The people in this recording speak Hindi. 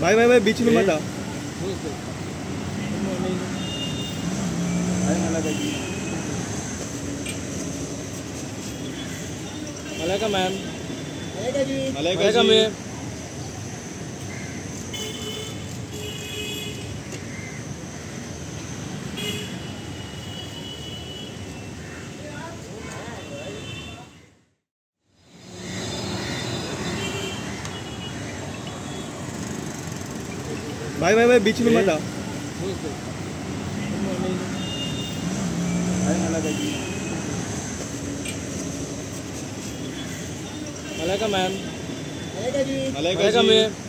भाई भाई भाई बीच में मत आ मैम। अलग मैम। भाई भाई भाई बीच में मत आ मैम। मैम